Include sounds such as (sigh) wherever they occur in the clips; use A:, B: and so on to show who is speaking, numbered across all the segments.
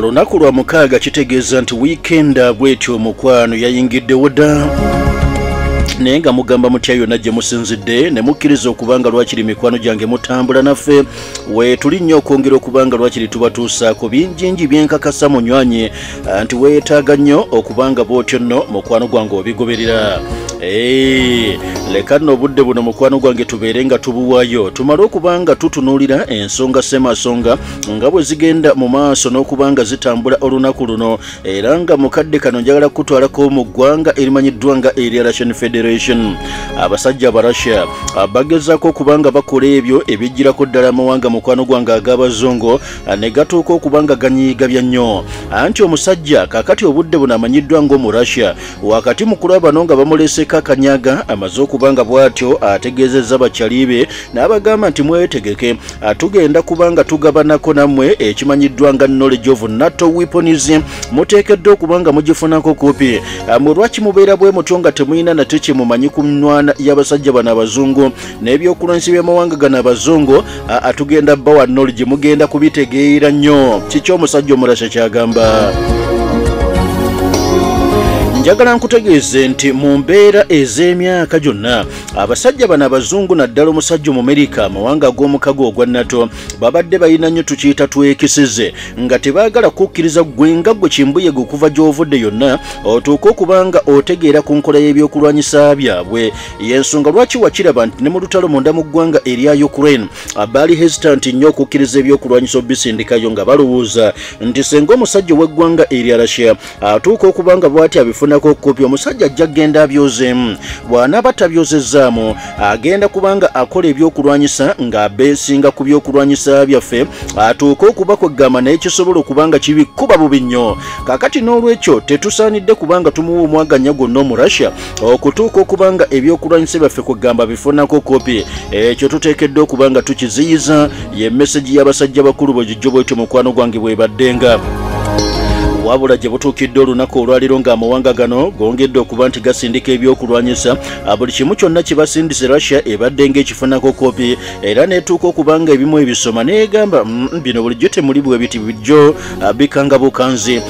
A: olunaku lwa mukaaga kitegeeza nti wiikenda bwetyo omukwano yayingiddewo dda naye nga mugamba mutya yonna gye musinzidde ne mukkiriza okubanga lwakiri mikwano gyange mutambula naffe. We tuli nnyo okwongera okubanga lwakiri tubatuusaako bingingi byenkakasa munywanyi nti weetaaga nnyo okubanga bw'otyo nno mukwano gwange obigoberera leka nno obudde buno mukwano gwange tubeere nga tubuwayo tumale okuba nga tutunuulira ensonga semasonga nga bwe zigenda mu maaso n'okuba nga zitambula olunaku luno. Era nga mukadde kano njagala kutwalako mu ggwanga erimanyiddwa nga area russian federation. Abasajja abarussia bagezaako okuba nga bakola ebyo ebijjirako ddala amawanga mukwano gwange ag'abazungu ne gatuuka okuba nga ganyiiga bya nnyo. Anti omusajja kaakati obudde buno amanyiddwa ng'omu russia wakati mu kulabano nga bamulese kakanyaga amaze okuba nga bw'atyo ategeezezza bakyali be n'abagamba nti mwetegeke tugenda kuba nga tugabanako nammwe ekimanyiddwa nga knowledge of nato weaponism muteekeddwa okuba nga mugifunako kopi mwe lwaki mubeera bwe mutyo nga temulina nate kyemumanyi ku nnwana y'abasajja bano abazungu? N'ebyokulwanyisa by'amawanga gano abazungu atugenda bawa knowledge mugenda kubitegeera nnyo. Kiki omusajja omurasha kyagamba njagala nkutegeeze nti mu mbeera ez'emyaka gyonna abasajja bano abazungu naddala omusajja omumerika amawanga ag'omukago ogwa nato babadde balina nnyo tukiyita twekisize nga tebaagala kukkiriza gwe nga gwe kimbuyege okuva gy'ovudde yonna otuuke okubanga otegeera ku nkola y'ebyokulwanyisa byabwe. Yensonga lwaki wakiraba nti ne mu lutalo munda mu ggwanga erya ukraine abaali hesitant nnyo okukkiriza ebyokulwanyisa obisindikayo nga balowooza nti senga omusajja ow'eggwanga erya russia atuuka okubanga bw'ati abifuna okufunako kopi omusajja ajja kgenda abyozeemu. Bw'anaaba tabyozezzaamu agenda kubanga akola ebyokulwanyisa ng'abeesinga ku byokulwanyisa byaffe atuuke okuba kwegamba naye kisobola okuba nga kibikuba bubi nnyo. Kaakati n'olwekyo tetusaanidde kubanga tumuwa omwaganya gwonna omu russia okutuuka okuba nga ebyokulwanyisa byaffe kwegamba bifunako kopi ekyo tuteekeddwa okuba nga tukiziyiza ye mesagi y'abasajja bakulu bwe gijjo bwetyo mukwano gwange bwebaddenga wabula gye butuukidde olunaku olwaliro ng'amawanga gano gongedde okuba nti gasindika ebyokulwanyisa buli kimu kyonna kye basindise russia ebadde ng'ekifunako kopi era neetuuka okuba nga ebimu ebisoma neegamba bino bulijjo temuli bwe biti bijjo bikanga bukanzi.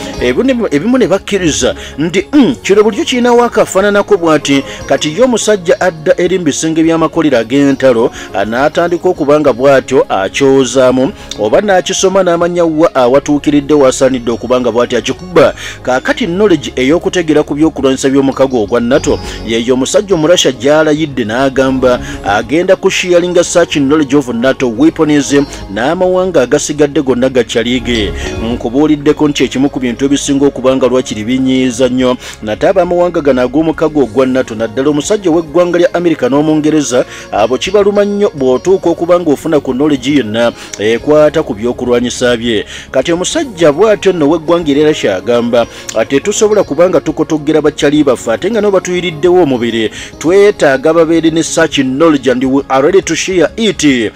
A: Ebimu ne bakkiriza nti kino bulijjo kirinawo akafaananako bw'ati kati ye omusajja adda eri mu bisenge by'amakolero ag'entalo n'atandika okuba nga bw'atyo akyozaamu oba n'akisoma n'amanya wa awatuukiridde wasaanidde okuba nga bw'ati akikuba kaakati knowledge ey'okutegera ku byokulwanyisa by'omukago ogwa nato yeyo omusajja omurasha gy'alayidde n'agamba agenda kushiyalinga search knowledge of nato weaponism n'amawanga agasigadde gonna gakyaliige nkubuuliddeko nti ekimu ku bintu ebisinga okuba nga lwakiri binyiiza nnyo nate ab'amawanga gano ag'omukago ogwa nato naddala omusajja ow'eggwanga lya amerika n'omungereza abo kibaluma nnyo bw'otuuka okuba nga ofuna ku knowledge yonna ekwata ku byokulwanyisa bye. Kati omusajja bw'atyo nno w'eggwanga erera kyagamba tetusobola kubanga tukotogera bakyali baffe ate nga nabo batuyiriddewo omubiri. Twetaaga babeere ne such knowledge and we are ready to share it.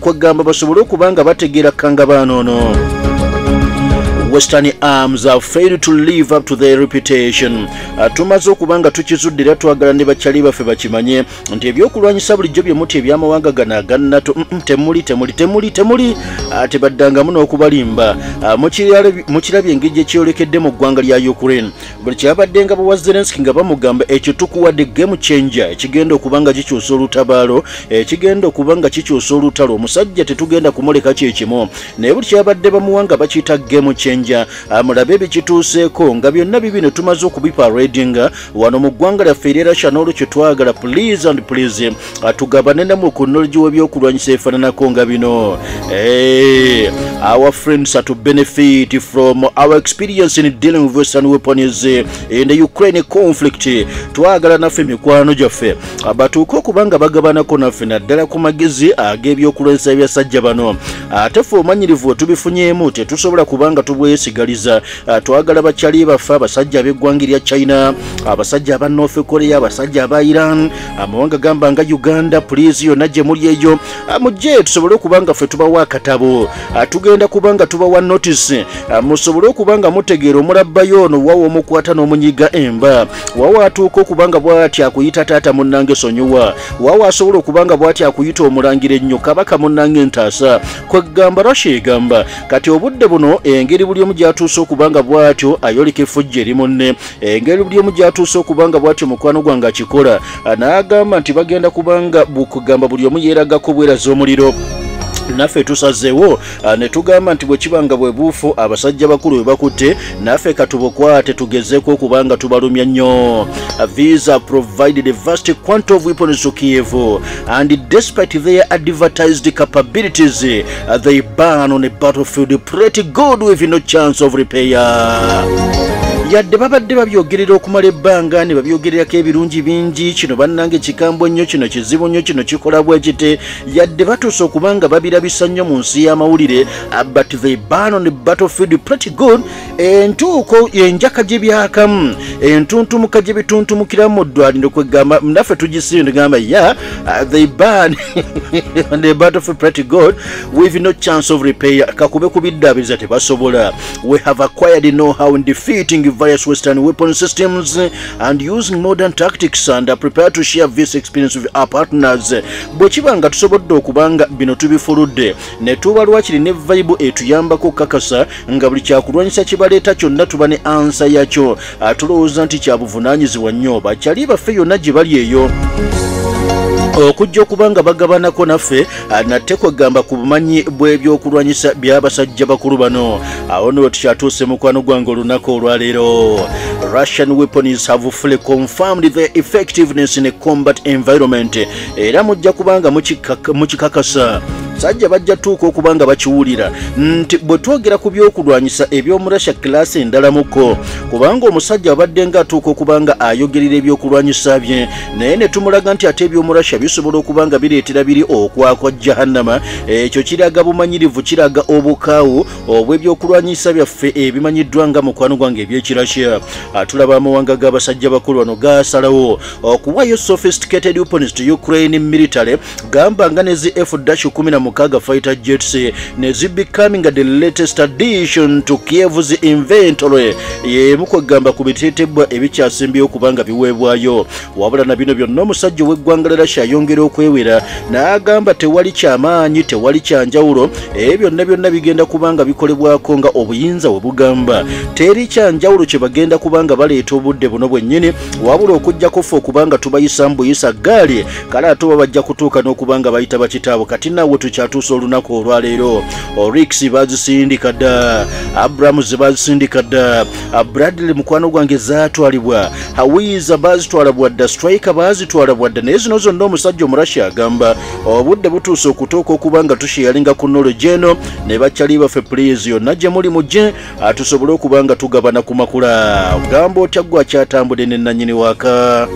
A: Kwegamba basobole okuba nga bategeera kangabaanoono western arms have failed to live up to their reputation. Uh, tumaze okuba nga tukizudde era twagala ne bakyali baffe bakimanye nti ebyokulwanyisa bulijjo bye muti ebyamawanga gano aga nato mm -mm, temuli temuli temuli temuli uh, tebaddangamu n'okubalimba. Uh, mukirabye engeri gyekyolekedde mu ggwanga lya ukraine buli kyabadde nga bawa zelenski nga bamugamba ekyo tukuwadde game changer ekigenda okuba nga kikyusa olutabaalo ekigenda okuba nga kikyusa olutalo omusajja tetugenda kumuleka kyekimu naye buli kyabadde bamuwa nga bakiyita game changer ennyanja mulabe bikituuseeko nga byonna bibino tumaze okubiparadinga wano mu ggwanga lyaffe eryerasha n'olwekyo twagala. Please and please. Atugabane namu ku knowledge w'ebyokulwanyisa efaananako nga bino. Our friends are to benefit from our experience in dealing with western weapons in the ukraine conflict. Twagala naffe mikwano gyaffe. Batuuke okubanga bagabanako naffe naddala ku magezi ag'ebyokulwanyisa ebyasajja bano. Ate ffe omanyirivu wetubifunyeemu tetusobola kubanga tubwe bwesigaliza twagala bakyali baffe abasajja ab'eggwanga erya china abasajja aba north korea abasajja aba iran. Amawanga gamba nga uganda puliisi yonna gye muli eyo. Mujje tusobole okuba nga ffe tubawa akatabo. Tugenda kuba nga tubawa notice. Musobole okuba nga mutegeera omulabbayo ono wawa omukwata n'omunyiga emba. Wawa atuuka okuba nga bw'ati akuyita taata munnange sonyiwa wawa asobola okuba nga bw'ati akuyita omulangira ennyo kabaka munnange ntaasa. Kwegamba russia egamba kati obudde buno engeri buli omu gyatuuse okubanga bw'atyo ayoleka effujja eri munne. Engeri buli omu gyatuuse okubanga bw'atyo mukwano gwange akikola n'agamba nti bagenda kubanga bukugamba buli omu yeeragako bweraza omuliro naffe tusazeewo ne tugamba nti bwe kiba nga bwe buufu abasajja bakulu bwe bakutte naffe katubukwate tugezeeko okubanga tubalumya nnyo. Visa provided a vast quantity of weapons to kiev and despite their advertised capabilities they burn on a battlefield. Pretty good with no chance of repair yadde babadde babyogerera okumala ebbanga ne babyogererako ebirungi bingi. Kino bannange kikambwe nnyo kino kizibu nnyo kino kikola bwekite yadde batuuse okubanga babirabisa nnyo mu nsi y'amawulire. But they burn on the battlefield pretty good. Entuuko enjaka gye byakamu entuntumuka gye bituntumukiramu mu ddwaliro kwegamba naffe tugisire negamba ya they burn (laughs) on the battlefield pretty good. With no chance of repair. Kakube kubiddaabiriza tebasobola. We have acquired know how in defeating various Western weapon systems and using modern tactics and are prepared to share this experience with our partners. bwe kiba nga tusobodde okubanga bino tubifuludde. Ne tuba lwakiri ne vibe etuyambako okukakasa nga buli kyakulwanyisa kibaleeta kyonna tuba ne ansa yakyo. Tulowooza nti kyabuvunaanyizibwa nnyo. Bakyali baffe yonna gye bali eyo okujja okuba nga bagabanako naffe natte kwegamba ku bumanyi bw'ebyokulwanyisa by'abasajja bakulu bano. Awo niwe tukyatuuse mukwano gwange olunaku olwaleero. Russian weapons have fully confirmed their effectiveness in combat environment. Era mujja kubanga mukikakasa sajja bajja tuuka okuba nga bakiwulira. Nti bwe twogera ku byokulwanyisa eby'omurasha kilaasi endalamuko kubanga omusajja abadde nga atuuka okuba nga ayogerera ebyokulwanyisa bye naye ne tumulaga nti ate eby'omurasha bisobola okuba nga bireetera biri okwakwa jahannama. Ekyo kiraga bumanyirivu kiraga obukaawo obw'ebyokulwanyisa byaffe ebimanyiddwa nga mukwano gwange ebyekirasya. Ah, Atulaba amawanga g'abasajja bakulu wano gaasalawo. Okuwayo sophisticated weapons to ukraine military gamba nga nezi f-1 mukaaga fighter jets nezi becoming the latest addition to kiev's inventory. Yemu kwegamba ku biteetebwa ebikyasembyewo okubanga biweebwayo. Wabula na bino byonna omusajja ow'eggwanga lera kyayongera okwewera n'agamba tewali kyamaanyi tewali kyanjawulo. Ebyo byonna byonna bigenda kubanga bikolebwako nga obuyinza we bugamba. Teri kyanjawulo kye bagenda kubanga baleeta obudde buno bwennyini. Wabula okujjako ffe okubanga tubayisa mbuyisa gaali kale ate oba bajja kutuuka n'okubanga bayita bakitaabo kati naawe tuki tukyatuusa olunaku olwaleero orix bazisindika dda abrahamus bazisindika dda bradley mukwano gwange zaatwalibwa hawiza bazitwala bwadda striker bazitwala bwadda naye zino zonna omusajja omurasha agamba obudde butuuse okutuuka okuba nga tusheyalinga ku nologi eno ne bakyali baffe please yonna gye muli mujje tusobole okuba nga tugabana ku makula. Gamba otya gwe akyatambudde ne nannyini waaka